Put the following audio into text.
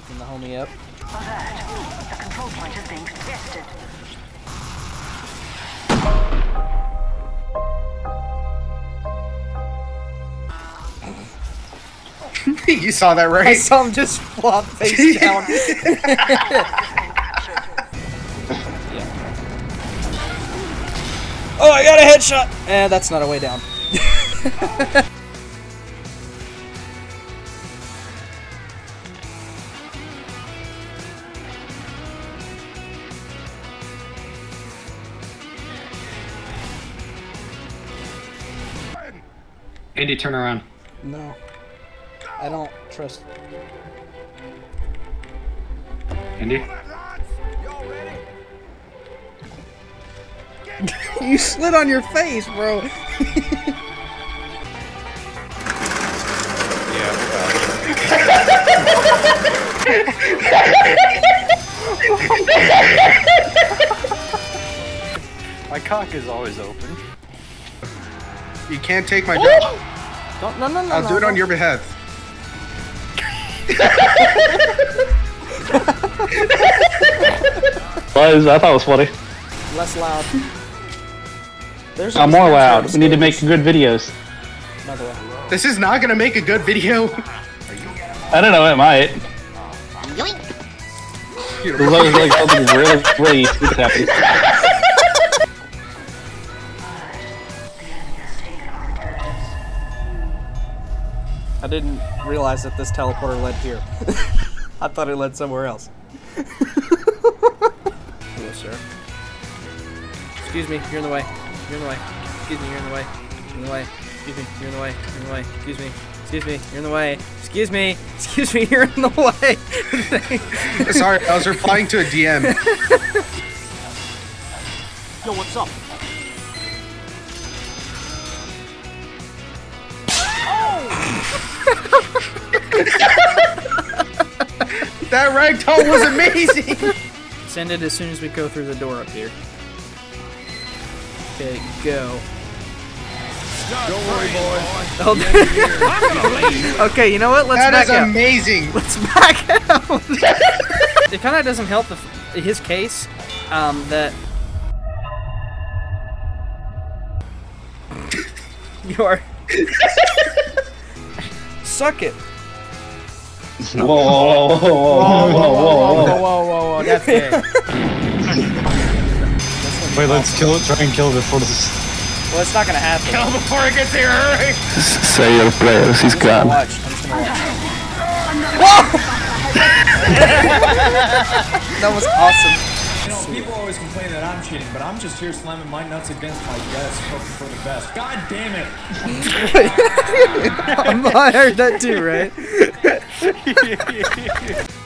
Picking the homie up. Alert. The control point is being contested. you saw that right? I saw him just flop face down. Oh, I got a headshot! Eh, that's not a way down. Andy, turn around. No. I don't trust. Andy? you slid on your face, bro. My cock is always open. You can't take my job. Don't, no, no, no. I'll no, do it no. on your behalf. Was I thought it was funny. Less loud. There's I'm more loud. We need to make good videos. By the way. This is not gonna make a good video. I don't know. It might. It looks like something really, really stupid happened. I didn't realize that this teleporter led here. I thought it led somewhere else. Hello, sir. Excuse me, you're in the way. You're in the way. Excuse me, you're in the way. You're in the way. Excuse me, you're in the way. You're in the way. Excuse me. Excuse me, you're in the way. Excuse me. Excuse me, you're in the way. Sorry, I was replying to a DM. Yo, what's up? That ragdoll was amazing. Send it as soon as we go through the door up here. Okay, go. Don't worry, boy. Oh, okay, you know what? Let's That back is out. amazing. Let's back out. it kind of doesn't help the, his case um, that you are. Suck it. Whoa, whoa, whoa, whoa, whoa, whoa, whoa, whoa, whoa. whoa, whoa, whoa, that's gay. Wait, let's kill it. Try and kill it before this. Well, it's not gonna happen. Kill before it gets here. Hurry. Say your prayers. He's I'm gonna watch. I'm just gonna watch. that was awesome. You know, people always complain that I'm cheating, but I'm just here slamming my nuts against my guts, hoping for the best. God damn it! I heard that too, right? yeah.